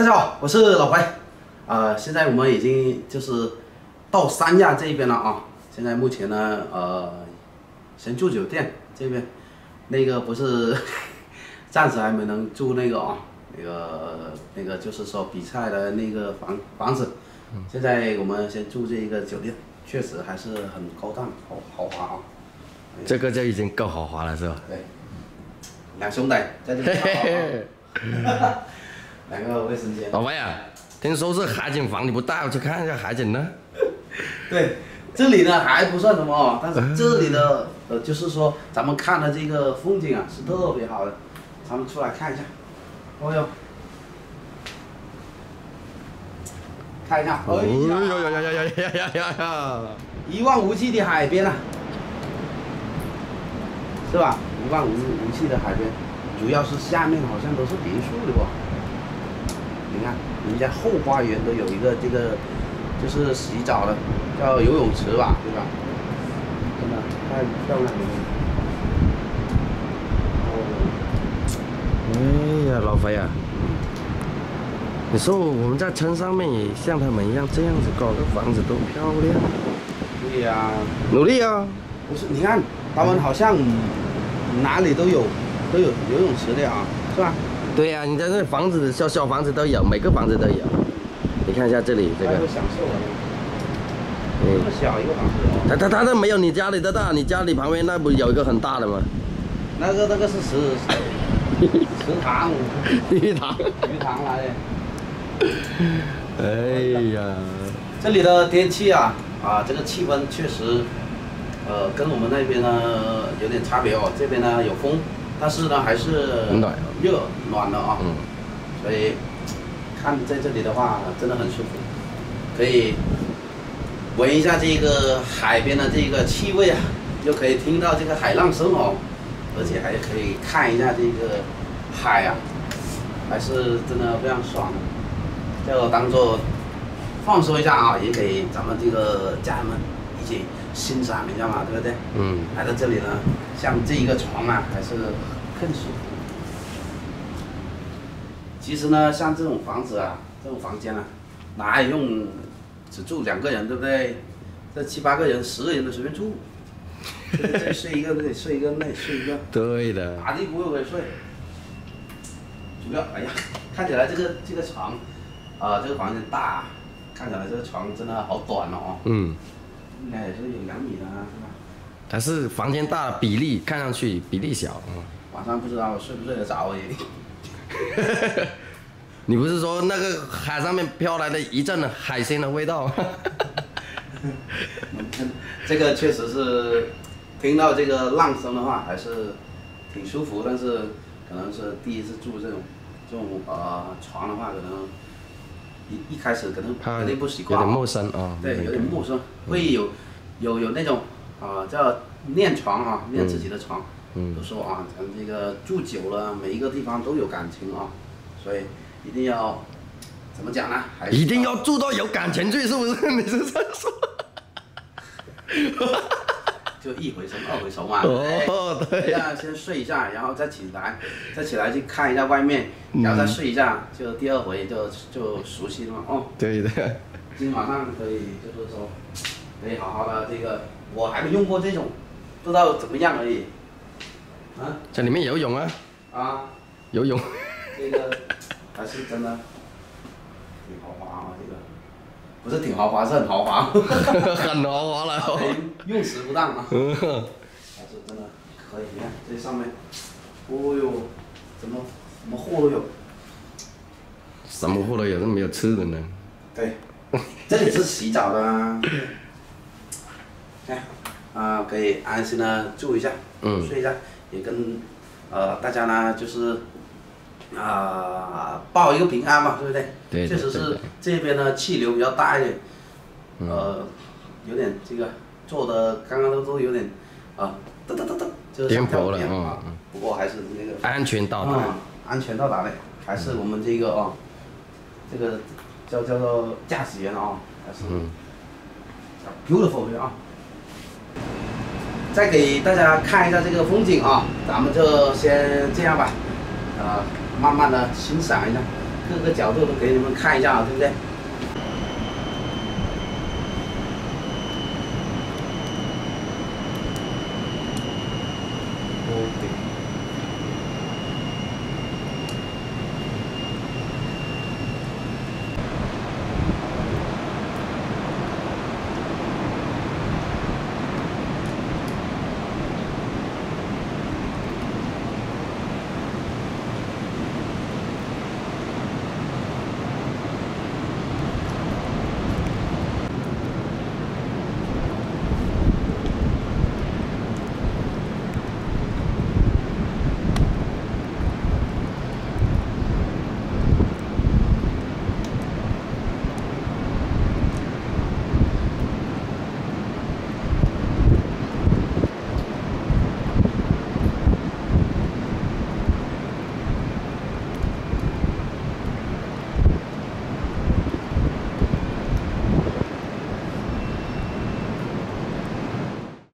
大家好，我是老白，呃，现在我们已经就是到三亚这边了啊。现在目前呢，呃，先住酒店这边，那个不是 暂时还没能住那个啊，那个那个就是说比赛的那个房房子。现在我们先住这一个酒店，确实还是很高档豪豪华啊。这个就已经够豪华了，是吧？对，两兄弟在这里。两个卫生间。老白啊，听说是海景房，你不带我去看一下海景呢？对，这里呢还不算什么，但是这里的呃，就是说咱们看的这个风景啊是特别好的，咱们出来看一下。哦呦，看一下，哎呀呀呀呀呀呀呀呀！一望无际的海边啊，是吧？一望无无际的海边，主要是下面好像都是别墅的吧？你看，人家后花园都有一个这个，就是洗澡的，叫游泳池吧，对吧？真的太漂亮了。哎呀，老肥啊，你说我们在村上面也像他们一样这样子搞个房子多漂亮。对呀，努力啊！不是，你看他们好像哪里都有都有游泳池的啊，是吧？对呀，你在这房子小小房子都有，每个房子都有。你看一下这里这个。享受了。这么小一个房子。他他他那没有你家里的大，你家里旁边那不有一个很大的吗？那个那个是池池塘。鱼塘。鱼塘来的。哎呀，这里的天气啊啊，这个气温确实，呃，跟我们那边呢有点差别哦。这边呢有风。但是呢，还是暖热暖的啊，嗯，所以看在这里的话，真的很舒服，可以闻一下这个海边的这个气味啊，又可以听到这个海浪声哦，而且还可以看一下这个海啊，还是真的非常爽的，就当做放松一下啊，也给咱们这个家人们欣赏，你知道吗？对不对？嗯。来到这里呢，像这一个床啊，还是更舒服。其实呢，像这种房子啊，这种房间啊，哪有用只住两个人，对不对？这七八个人、十个人都随便住。这睡一个，那睡一个，那睡一个。对的。哪地不会睡？主要，哎呀，看起来这个这个床，啊，这个房间大，看起来这个床真的好短哦。嗯。应该也是有两米的啊，是吧？还是房间大，比例看上去比例小。嗯。晚上不知道睡不睡得着而已。你不是说那个海上面飘来的一阵海鲜的味道？这个确实是，听到这个浪声的话还是挺舒服，但是可能是第一次住这种这种呃床的话，可能一一开始可能肯定不习惯，有点陌生啊。对，有点陌生，会有有有那种啊叫念床啊，念自己的床。嗯。都说啊，咱这个住久了，每一个地方都有感情啊，所以一定要怎么讲呢？还一定要住到有感情去，是不是？你是这样说？就一回生二回熟嘛。哦，对。先先睡一下，然后再起来，再起来去看一下外面，然后再睡一下，就第二回就就熟悉了嘛。哦。对的。今天晚上可以就是说，可以好好的这个，我还没用过这种，不知道怎么样而已。啊。在里面游泳啊。啊。游泳。这个还是真的挺豪华啊，这个。不是挺豪华，是很豪华，很豪华了。用词不当啊。还是真的可以，你看这上面，哦哟，怎么什么货都有。什么货都有，都没有吃的呢。对，这里是洗澡的啊。看，啊，可以安心的住一下，嗯睡一下，也跟呃大家呢就是。啊，报一个平安嘛，对不对？对确实是这边呢气流比较大一点，呃，有点这个做的刚刚都都有点啊，噔噔噔噔，就是颠簸了啊。不过还是那个安全到达，安全到达的，还是我们这个啊，这个叫叫做驾驶员啊，还是 beautiful 的啊。再给大家看一下这个风景啊，咱们就先这样吧，啊。慢慢的欣赏一下，各个角度都给你们看一下，对不对？